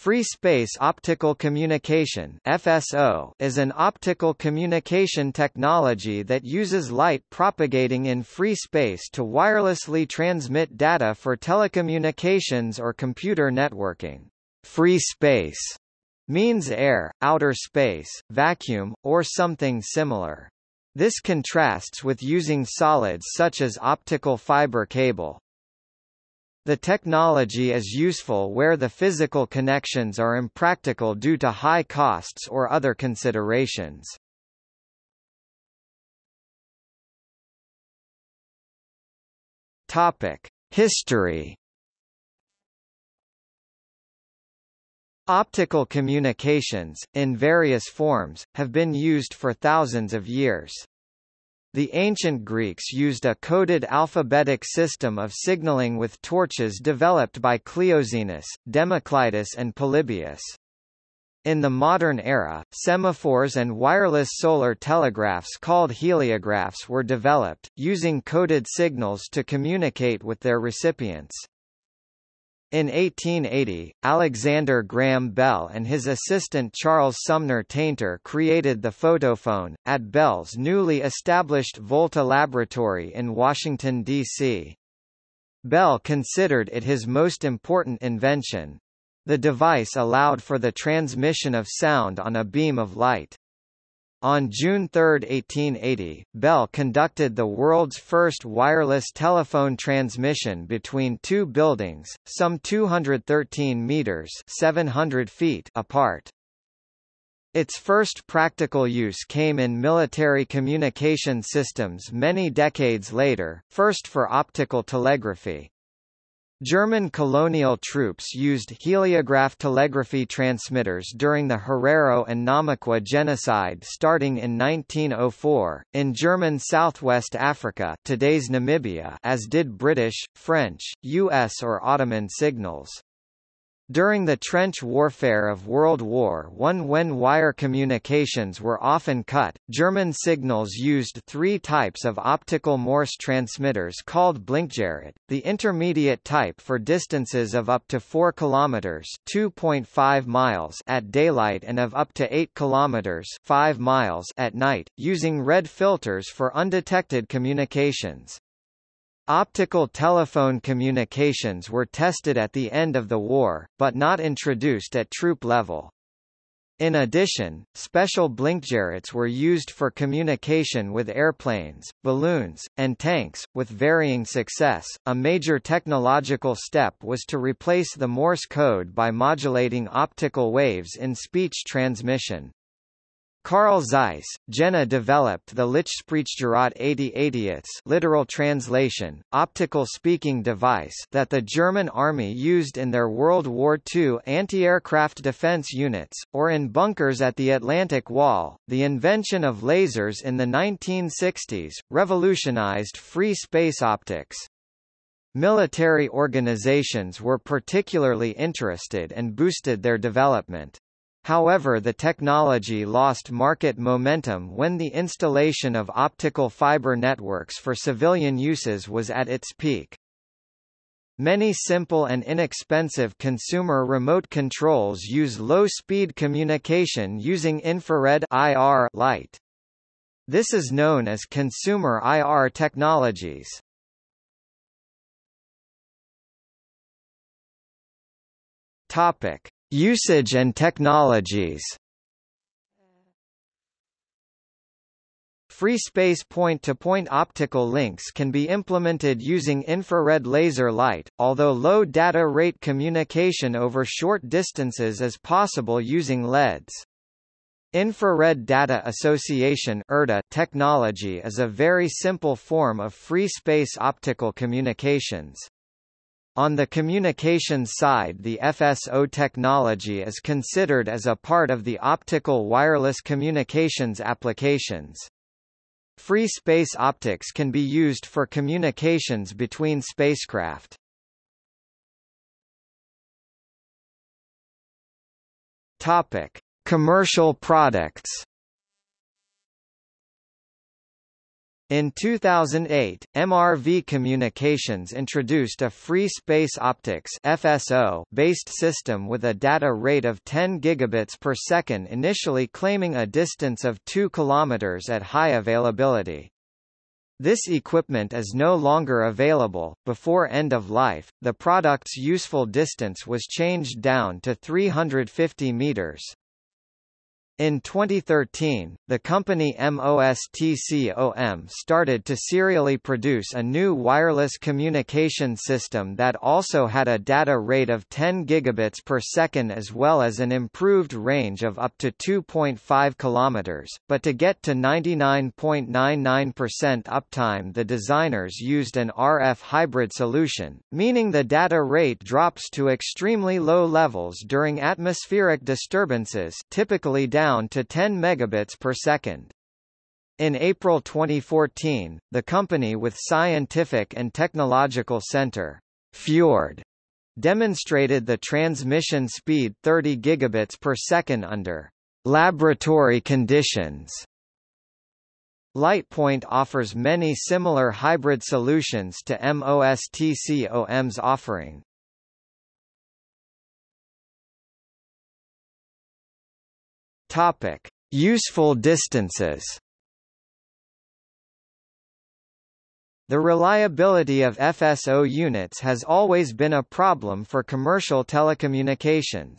Free Space Optical Communication FSO is an optical communication technology that uses light propagating in free space to wirelessly transmit data for telecommunications or computer networking. Free space means air, outer space, vacuum, or something similar. This contrasts with using solids such as optical fiber cable. The technology is useful where the physical connections are impractical due to high costs or other considerations. History Optical communications, in various forms, have been used for thousands of years. The ancient Greeks used a coded alphabetic system of signaling with torches developed by Cleoxenus, Democritus and Polybius. In the modern era, semaphores and wireless solar telegraphs called heliographs were developed, using coded signals to communicate with their recipients. In 1880, Alexander Graham Bell and his assistant Charles Sumner Tainter created the photophone, at Bell's newly established Volta Laboratory in Washington, D.C. Bell considered it his most important invention. The device allowed for the transmission of sound on a beam of light. On June 3, 1880, Bell conducted the world's first wireless telephone transmission between two buildings, some 213 meters (700 feet) apart. Its first practical use came in military communication systems many decades later, first for optical telegraphy. German colonial troops used heliograph telegraphy transmitters during the Herero and Namaqua genocide starting in 1904, in German Southwest Africa today's Namibia as did British, French, US or Ottoman signals. During the trench warfare of World War I when wire communications were often cut, German signals used three types of optical Morse transmitters called Blinkgerät, the intermediate type for distances of up to 4 km 2.5 miles at daylight and of up to 8 km 5 miles at night, using red filters for undetected communications. Optical telephone communications were tested at the end of the war, but not introduced at troop level. In addition, special blinkgeräts were used for communication with airplanes, balloons, and tanks, with varying success. A major technological step was to replace the Morse code by modulating optical waves in speech transmission. Carl Zeiss, Jena developed the Lichtsprechgerät 80 literal translation, optical speaking device that the German army used in their World War II anti-aircraft defense units, or in bunkers at the Atlantic Wall. The invention of lasers in the 1960s, revolutionized free space optics. Military organizations were particularly interested and boosted their development. However the technology lost market momentum when the installation of optical fiber networks for civilian uses was at its peak. Many simple and inexpensive consumer remote controls use low-speed communication using infrared IR light. This is known as consumer IR technologies. Topic: Usage and technologies Free space point-to-point -point optical links can be implemented using infrared laser light, although low data rate communication over short distances is possible using LEDs. Infrared Data Association technology is a very simple form of free space optical communications. On the communications side the FSO technology is considered as a part of the optical wireless communications applications. Free space optics can be used for communications between spacecraft. Topic: Commercial products In 2008, MRV Communications introduced a free space optics FSO based system with a data rate of 10 gigabits per second initially claiming a distance of 2 kilometers at high availability. This equipment is no longer available. Before end of life, the product's useful distance was changed down to 350 meters. In 2013, the company MOSTCOM started to serially produce a new wireless communication system that also had a data rate of 10 gigabits per second as well as an improved range of up to 2.5 kilometers, but to get to 99.99% uptime the designers used an RF hybrid solution, meaning the data rate drops to extremely low levels during atmospheric disturbances typically down down to 10 megabits per second. In April 2014, the company with Scientific and Technological Center, Fjord, demonstrated the transmission speed 30 gigabits per second under laboratory conditions. Lightpoint offers many similar hybrid solutions to MOSTCOM's offering. Topic: Useful distances. The reliability of FSO units has always been a problem for commercial telecommunications.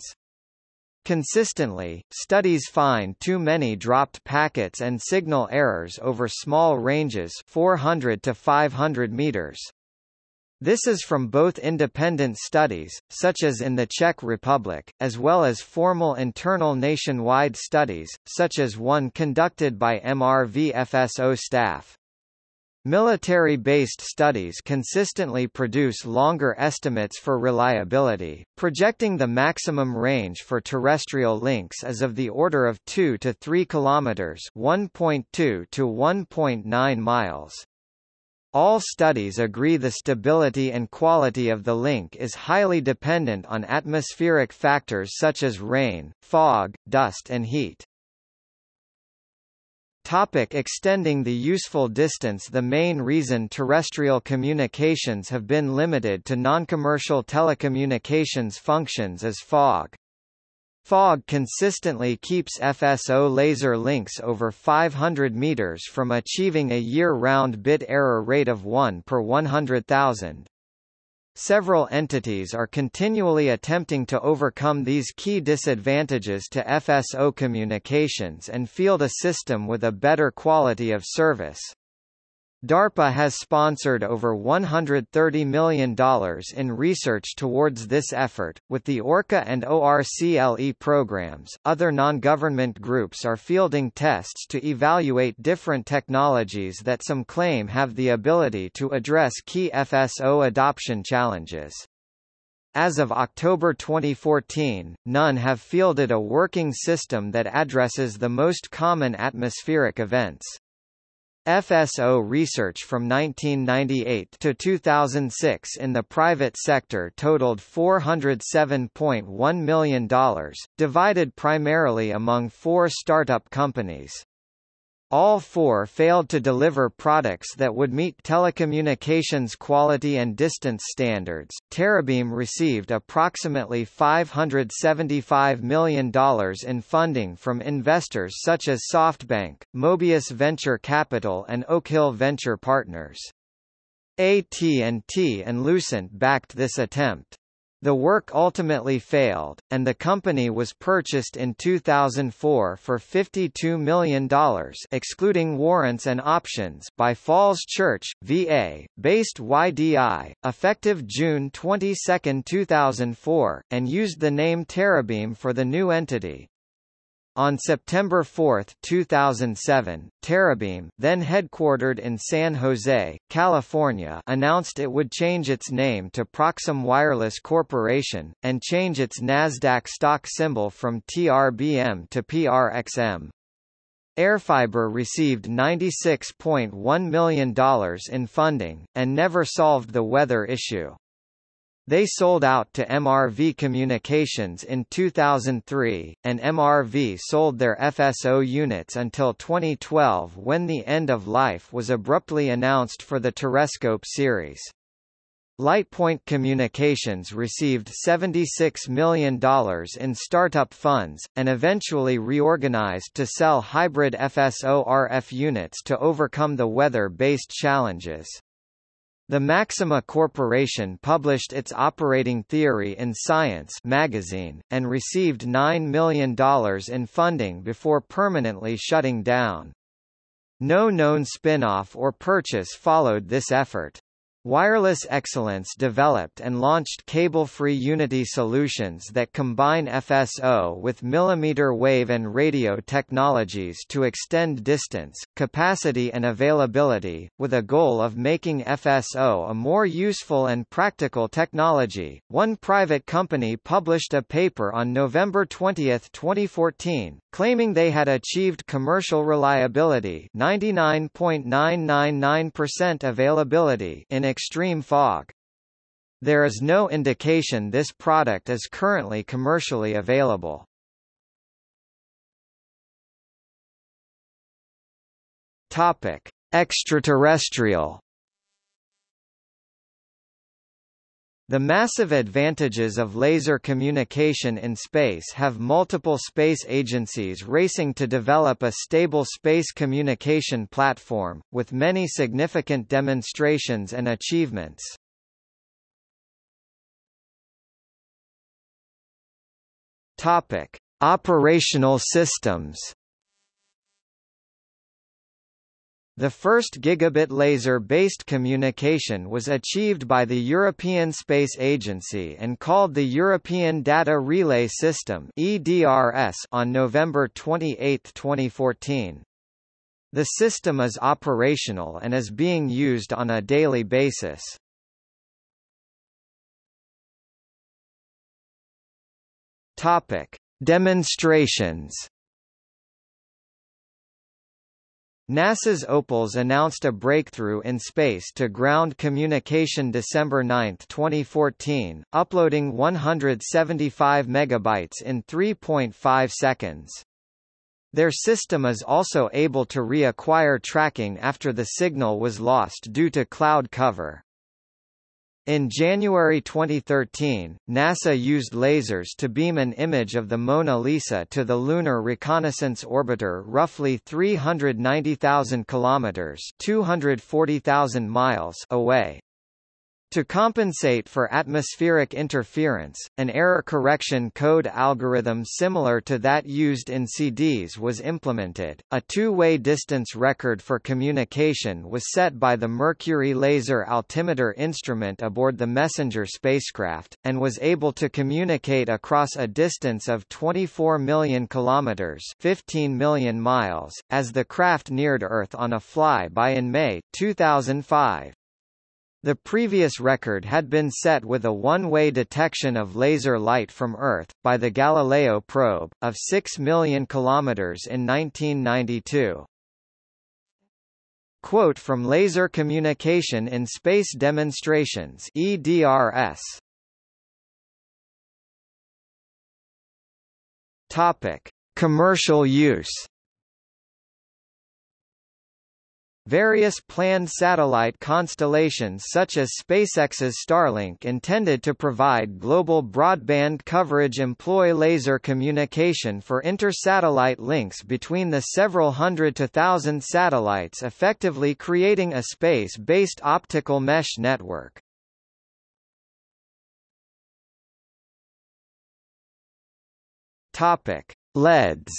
Consistently, studies find too many dropped packets and signal errors over small ranges 400 to 500 meters. This is from both independent studies, such as in the Czech Republic, as well as formal internal nationwide studies, such as one conducted by MRVFSO staff. Military-based studies consistently produce longer estimates for reliability, projecting the maximum range for terrestrial links as of the order of 2 to 3 kilometers, 1.2 to 1.9 miles. All studies agree the stability and quality of the link is highly dependent on atmospheric factors such as rain, fog, dust and heat. Topic extending the useful distance The main reason terrestrial communications have been limited to non-commercial telecommunications functions is fog. Fog consistently keeps FSO laser links over 500 meters from achieving a year-round bit error rate of 1 per 100,000. Several entities are continually attempting to overcome these key disadvantages to FSO communications and field a system with a better quality of service. DARPA has sponsored over $130 million in research towards this effort. With the ORCA and ORCLE programs, other non-government groups are fielding tests to evaluate different technologies that some claim have the ability to address key FSO adoption challenges. As of October 2014, none have fielded a working system that addresses the most common atmospheric events. FSO research from 1998 to 2006 in the private sector totaled $407.1 million, divided primarily among four startup companies. All four failed to deliver products that would meet telecommunications quality and distance standards. Terrabeam received approximately $575 million in funding from investors such as SoftBank, Mobius Venture Capital and Oak Hill Venture Partners. AT&T and Lucent backed this attempt. The work ultimately failed, and the company was purchased in 2004 for $52 million excluding warrants and options by Falls Church, VA, based YDI, effective June 22, 2004, and used the name Terrabeam for the new entity. On September 4, 2007, Terrabeam, then headquartered in San Jose, California, announced it would change its name to Proxim Wireless Corporation, and change its Nasdaq stock symbol from TRBM to PRXM. Airfiber received $96.1 million in funding, and never solved the weather issue. They sold out to MRV Communications in 2003, and MRV sold their FSO units until 2012 when the end of life was abruptly announced for the TereScope series. Lightpoint Communications received $76 million in startup funds, and eventually reorganized to sell hybrid FSO RF units to overcome the weather-based challenges. The Maxima Corporation published its operating theory in Science magazine, and received $9 million in funding before permanently shutting down. No known spin-off or purchase followed this effort. Wireless Excellence developed and launched cable-free Unity solutions that combine FSO with millimeter wave and radio technologies to extend distance, capacity and availability, with a goal of making FSO a more useful and practical technology. One private company published a paper on November 20, 2014, claiming they had achieved commercial reliability 99.999% availability in extreme fog. There is no indication this product is currently commercially available. Topic: Extraterrestrial The massive advantages of laser communication in space have multiple space agencies racing to develop a stable space communication platform, with many significant demonstrations and achievements. Topic: Operational systems. The first gigabit laser-based communication was achieved by the European Space Agency and called the European Data Relay System (EDRS) on November 28, 2014. The system is operational and is being used on a daily basis. Topic: Demonstrations NASA's Opals announced a breakthrough in space-to-ground communication December 9, 2014, uploading 175 megabytes in 3.5 seconds. Their system is also able to reacquire tracking after the signal was lost due to cloud cover. In January 2013, NASA used lasers to beam an image of the Mona Lisa to the Lunar Reconnaissance Orbiter roughly 390,000 kilometers (240,000 miles) away. To compensate for atmospheric interference, an error correction code algorithm similar to that used in CDs was implemented. A two-way distance record for communication was set by the Mercury Laser Altimeter instrument aboard the Messenger spacecraft, and was able to communicate across a distance of 24 million kilometers (15 million miles) as the craft neared Earth on a fly-by in May 2005. The previous record had been set with a one-way detection of laser light from Earth, by the Galileo probe, of 6 million kilometers in 1992. Quote from Laser Communication in Space Demonstrations EDRS. Topic: Commercial use Various planned satellite constellations such as SpaceX's Starlink intended to provide global broadband coverage employ laser communication for inter-satellite links between the several hundred to thousand satellites effectively creating a space-based optical mesh network. LEDs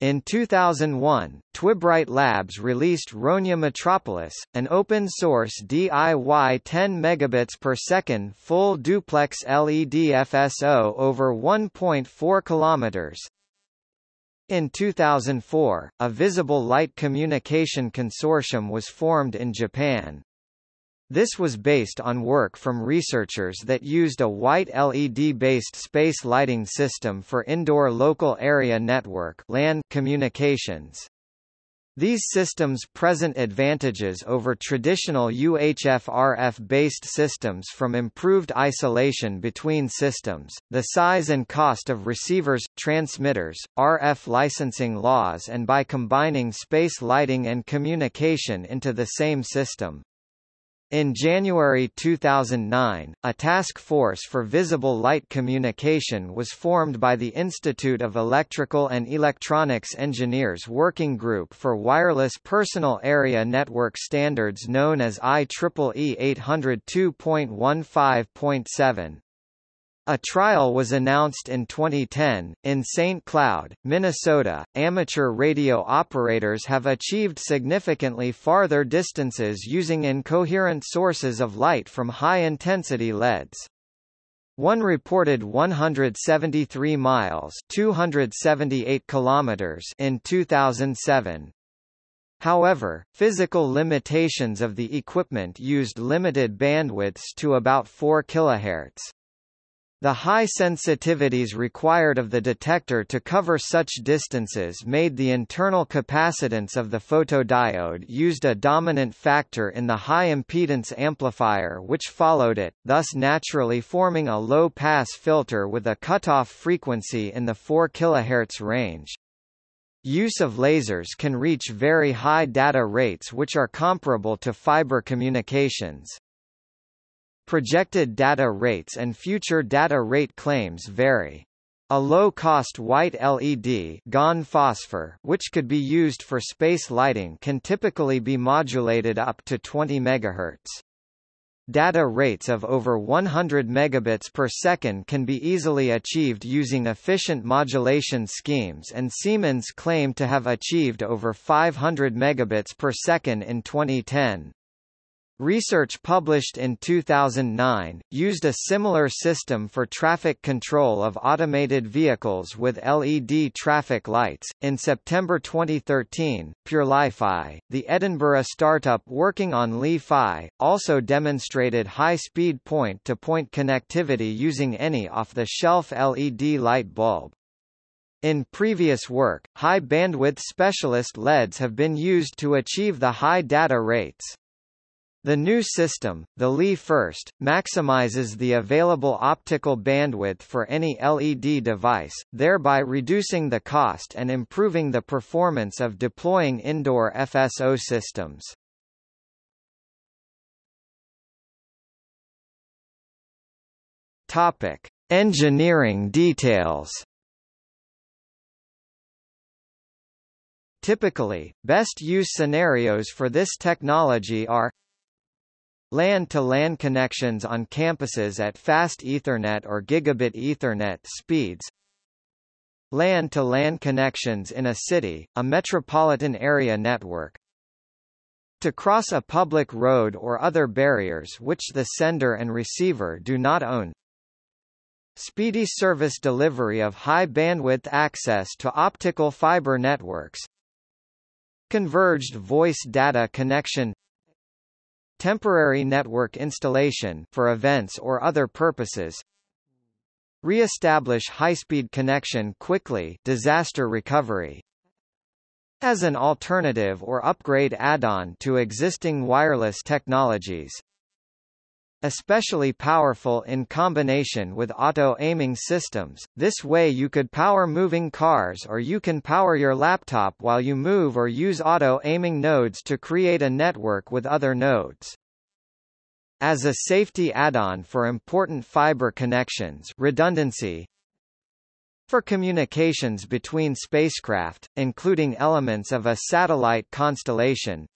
In 2001, Twibright Labs released RONJA Metropolis, an open-source DIY 10 megabits per second full duplex LED FSO over 1.4 kilometers. In 2004, a visible light communication consortium was formed in Japan. This was based on work from researchers that used a white LED-based space lighting system for indoor local area network LAN communications. These systems present advantages over traditional UHF-RF-based systems from improved isolation between systems, the size and cost of receivers, transmitters, RF licensing laws and by combining space lighting and communication into the same system. In January 2009, a task force for visible light communication was formed by the Institute of Electrical and Electronics Engineers Working Group for Wireless Personal Area Network Standards known as IEEE 802.15.7. A trial was announced in 2010. In St. Cloud, Minnesota, amateur radio operators have achieved significantly farther distances using incoherent sources of light from high-intensity LEDs. One reported 173 miles 278 kilometers in 2007. However, physical limitations of the equipment used limited bandwidths to about 4 kHz. The high sensitivities required of the detector to cover such distances made the internal capacitance of the photodiode used a dominant factor in the high impedance amplifier which followed it, thus naturally forming a low-pass filter with a cutoff frequency in the 4 kHz range. Use of lasers can reach very high data rates which are comparable to fiber communications. Projected data rates and future data rate claims vary. A low-cost white LED GaN phosphor, which could be used for space lighting can typically be modulated up to 20 MHz. Data rates of over 100 megabits per second can be easily achieved using efficient modulation schemes and Siemens claimed to have achieved over 500 megabits per second in 2010. Research published in 2009, used a similar system for traffic control of automated vehicles with LED traffic lights. In September 2013, PureLiFi, the Edinburgh startup working on Li-Fi, also demonstrated high-speed point-to-point connectivity using any off-the-shelf LED light bulb. In previous work, high-bandwidth specialist LEDs have been used to achieve the high data rates. The new system, the Li First, maximizes the available optical bandwidth for any LED device, thereby reducing the cost and improving the performance of deploying indoor FSO systems. Topic: Engineering details. Typically, best use scenarios for this technology are LAN-to-LAN connections on campuses at fast Ethernet or gigabit Ethernet speeds. LAN-to-LAN connections in a city, a metropolitan area network. To cross a public road or other barriers which the sender and receiver do not own. Speedy service delivery of high-bandwidth access to optical fiber networks. Converged voice data connection temporary network installation for events or other purposes Re-establish high-speed connection quickly disaster recovery as an alternative or upgrade add-on to existing wireless technologies especially powerful in combination with auto-aiming systems, this way you could power moving cars or you can power your laptop while you move or use auto-aiming nodes to create a network with other nodes. As a safety add-on for important fiber connections redundancy, for communications between spacecraft, including elements of a satellite constellation,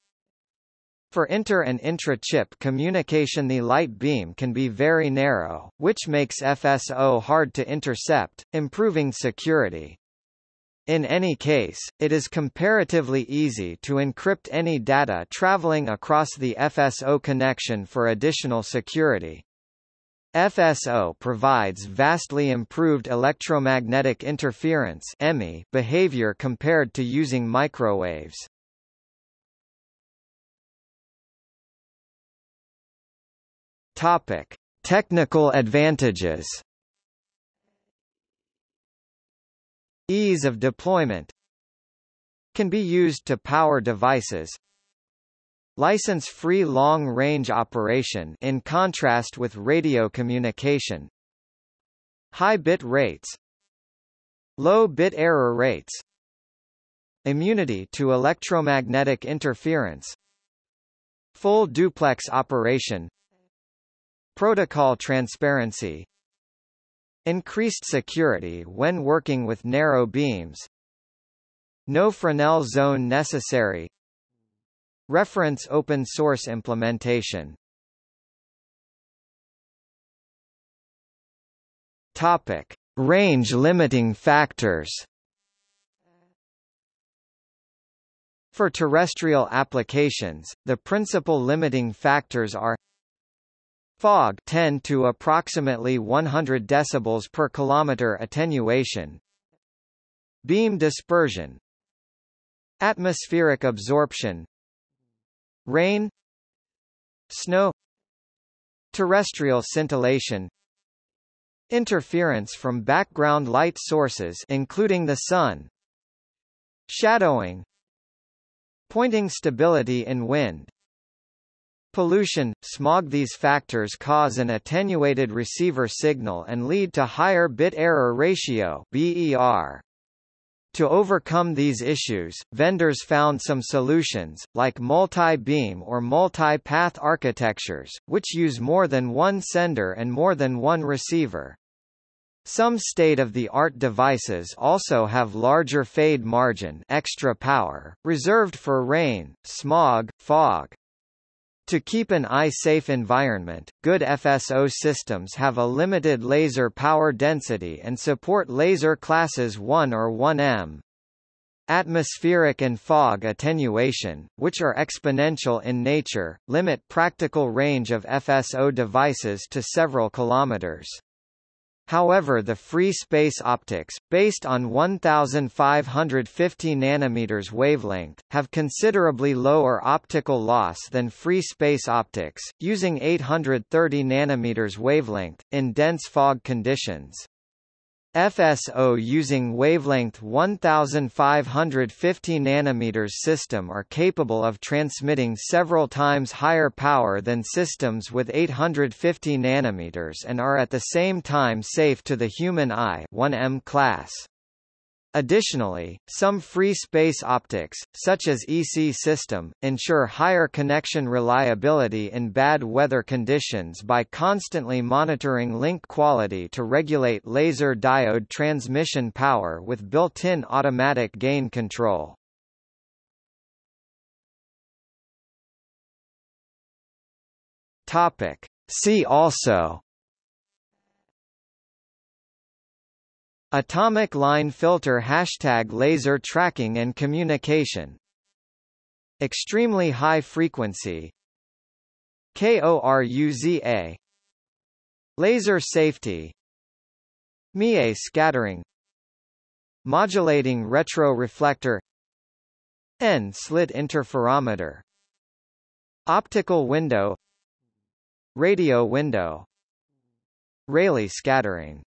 for inter- and intra-chip communication the light beam can be very narrow, which makes FSO hard to intercept, improving security. In any case, it is comparatively easy to encrypt any data traveling across the FSO connection for additional security. FSO provides vastly improved electromagnetic interference behavior compared to using microwaves. Topic: Technical advantages. Ease of deployment. can be used to power devices. License-free long-range operation in contrast with radio communication. High bit rates. Low bit error rates. Immunity to electromagnetic interference. Full duplex operation. Protocol transparency. Increased security when working with narrow beams. No Fresnel zone necessary. Reference open source implementation. Topic: Range limiting factors. For terrestrial applications, the principal limiting factors are Fog 10 to approximately 100 decibels per kilometer attenuation. Beam dispersion. Atmospheric absorption. Rain. Snow. Terrestrial scintillation. Interference from background light sources including the sun. Shadowing. Pointing stability in wind Pollution, smog These factors cause an attenuated receiver signal and lead to higher bit error ratio BER. To overcome these issues, vendors found some solutions, like multi-beam or multi-path architectures, which use more than one sender and more than one receiver. Some state-of-the-art devices also have larger fade margin extra power, reserved for rain, smog, fog, to keep an eye-safe environment, good FSO systems have a limited laser power density and support laser classes 1 or 1M. Atmospheric and fog attenuation, which are exponential in nature, limit practical range of FSO devices to several kilometers. However the free space optics, based on 1550 nanometers wavelength, have considerably lower optical loss than free space optics, using 830 nanometers wavelength, in dense fog conditions. FSO using wavelength 1550 nanometers system are capable of transmitting several times higher power than systems with 850 nanometers and are at the same time safe to the human eye 1M class. Additionally, some free space optics, such as EC system, ensure higher connection reliability in bad weather conditions by constantly monitoring link quality to regulate laser diode transmission power with built-in automatic gain control. Topic. See also Atomic line filter Hashtag laser tracking and communication. Extremely high frequency. KORUZA Laser safety. Mie scattering. Modulating retroreflector. N-slit interferometer. Optical window. Radio window. Rayleigh scattering